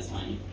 this one.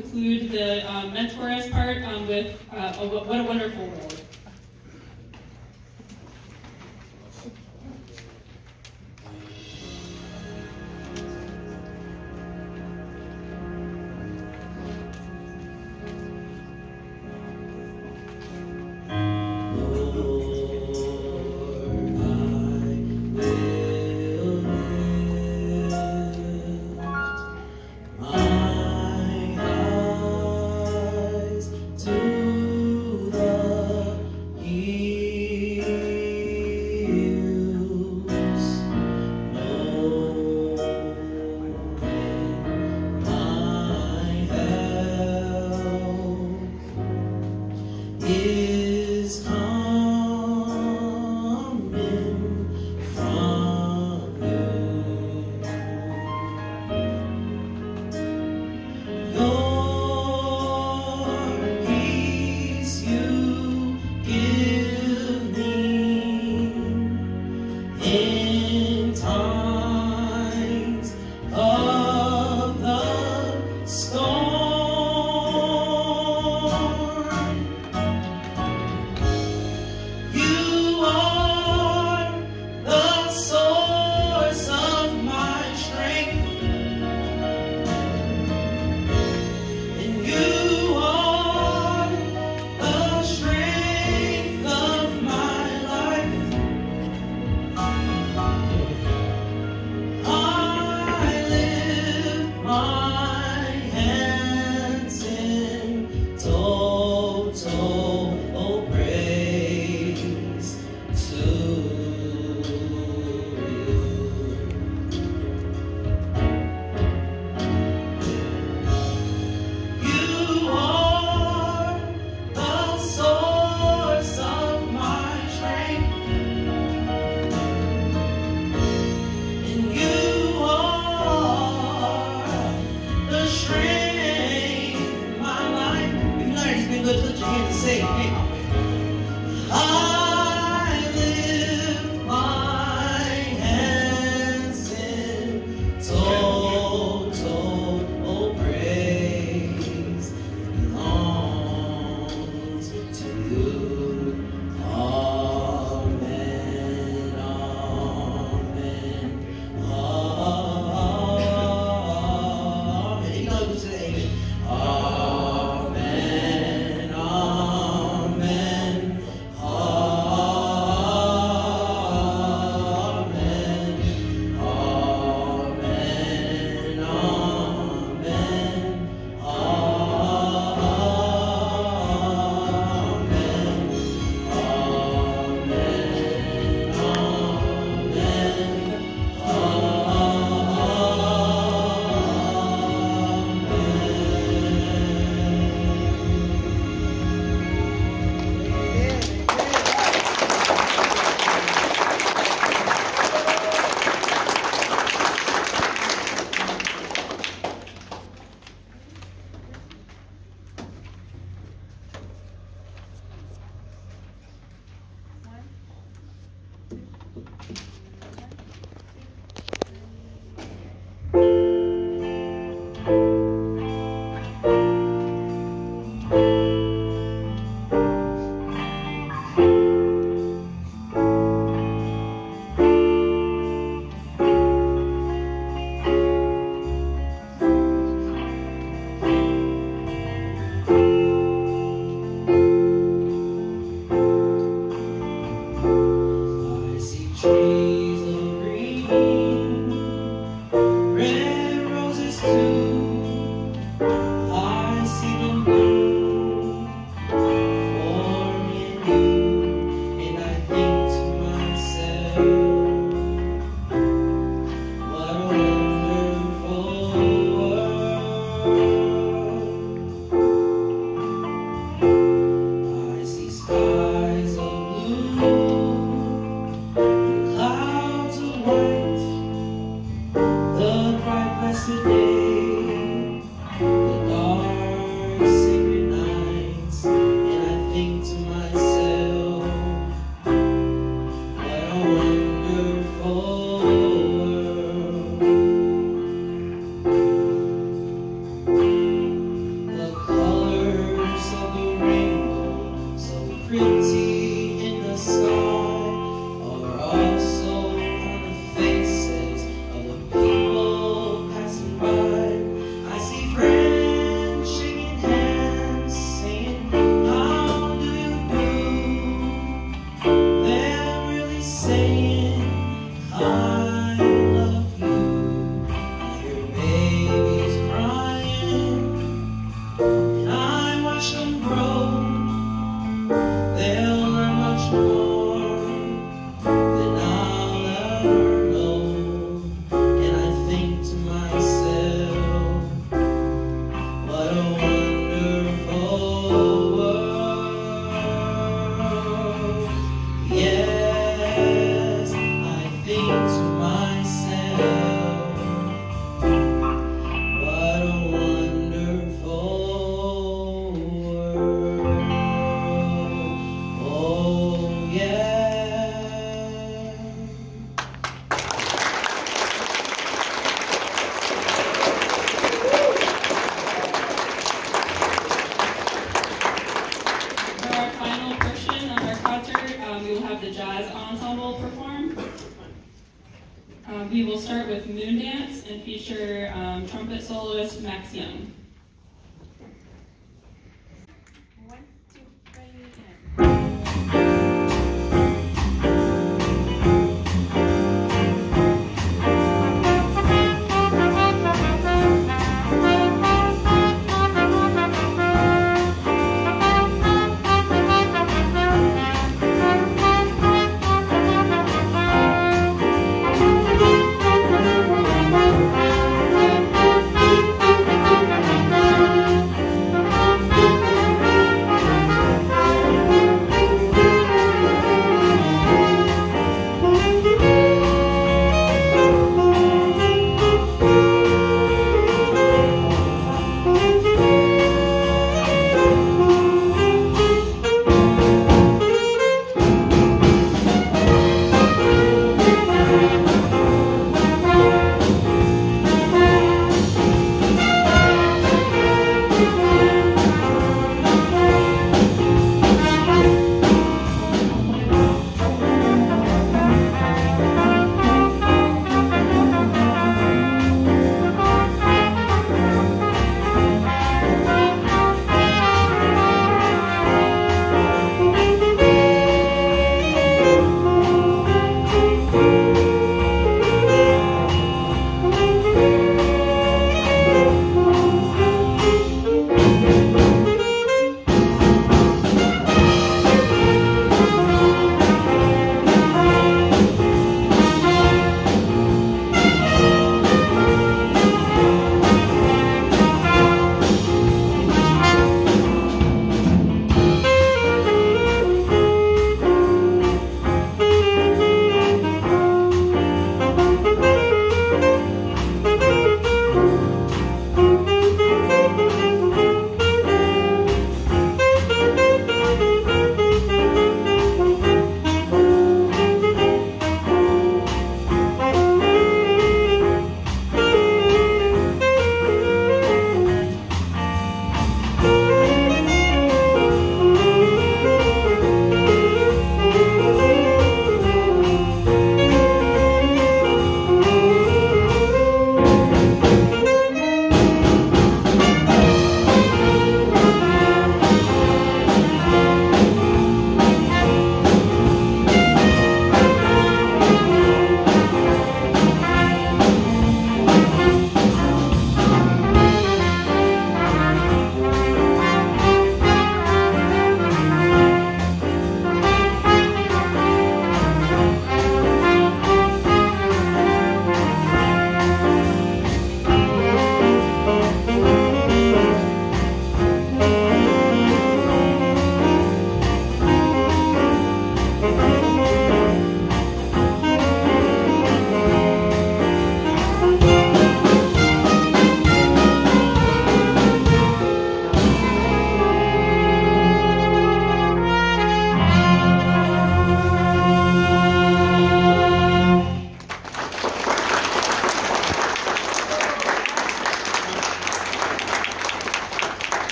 Conclude the um, Mentorist part um, with uh, a, What a Wonderful.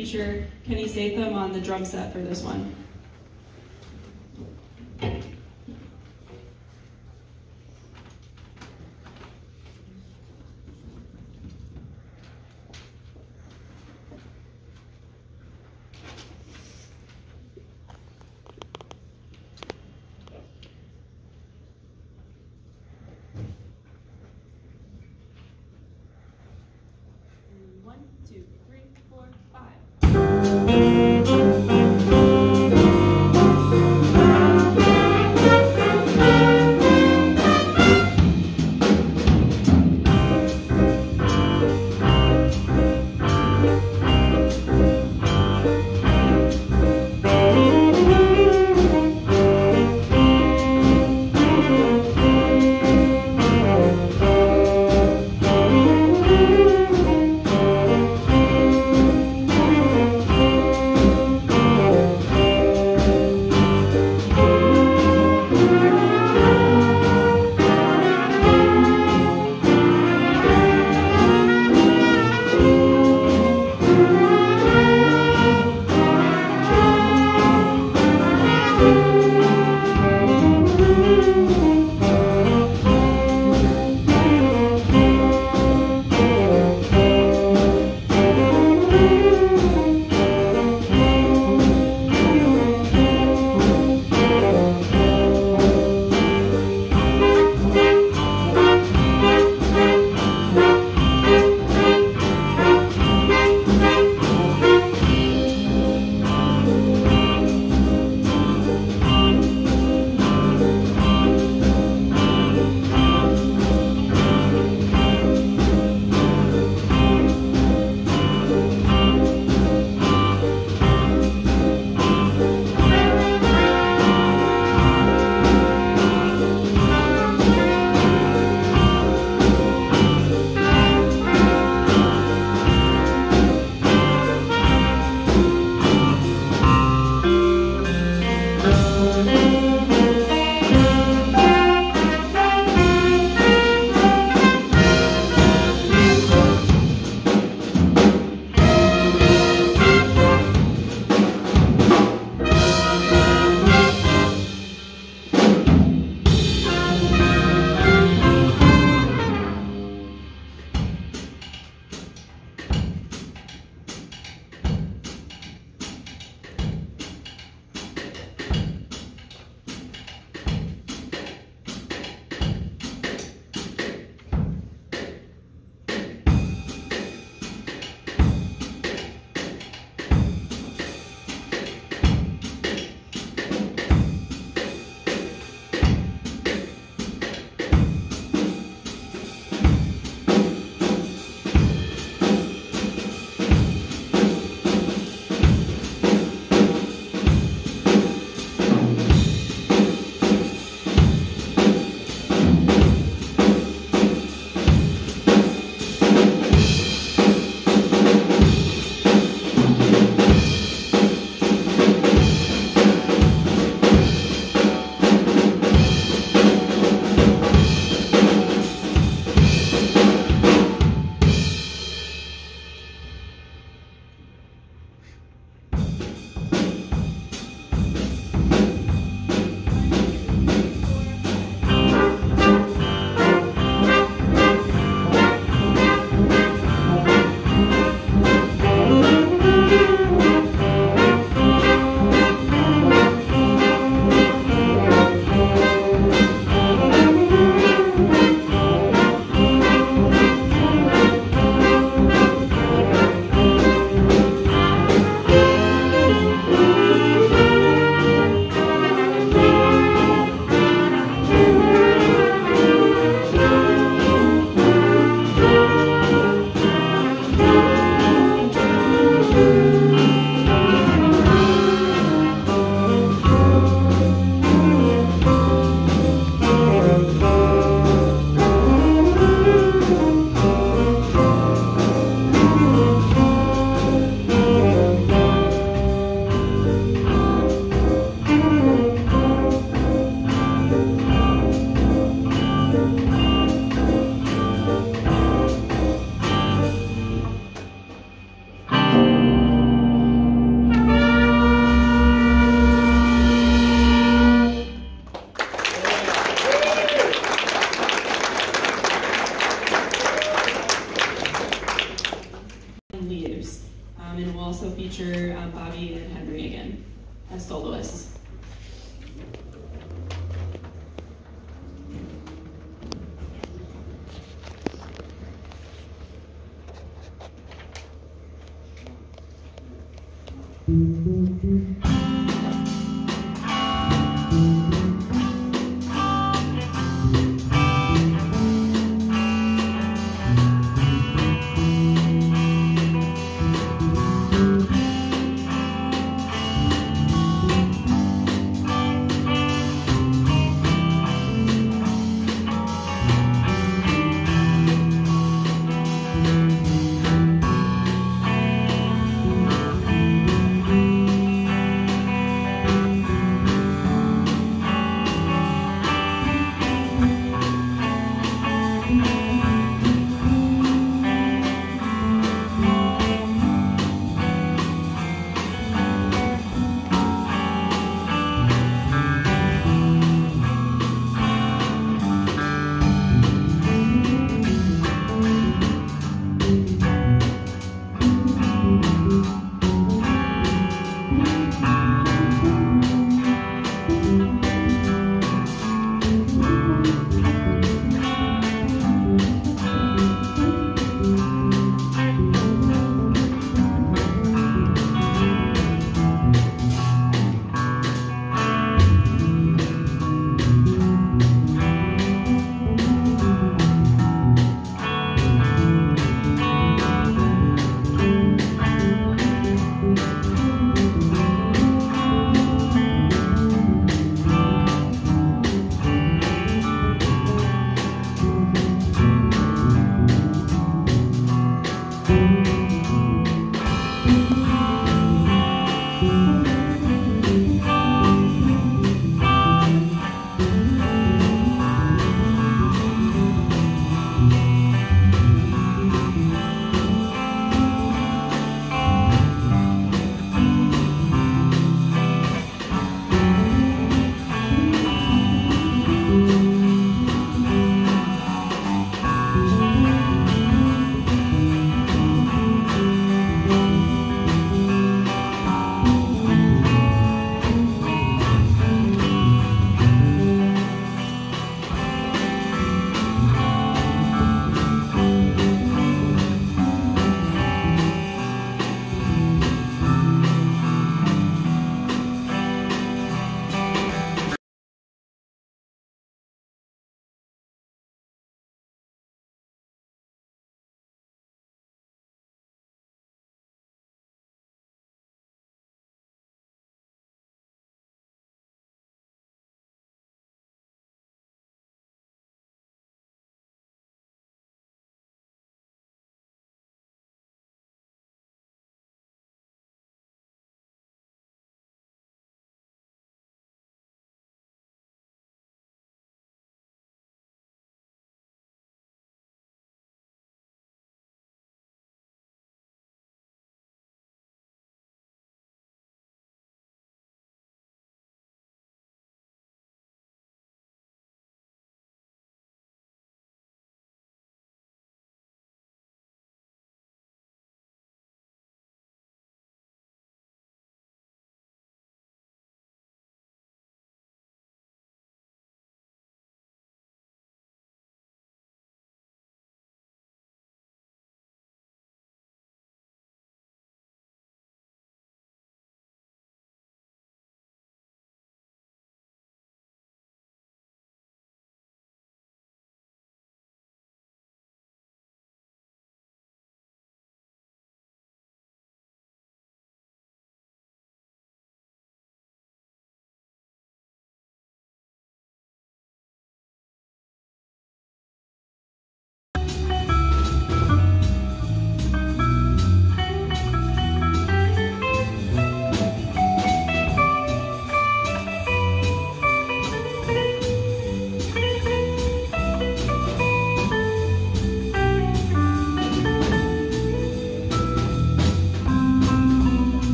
feature Kenny Statham on the drum set for this one.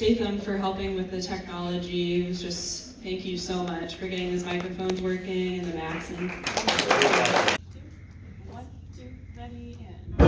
Statham for helping with the technology. It was just thank you so much for getting these microphones working and the Macs and. One, two, ready, and.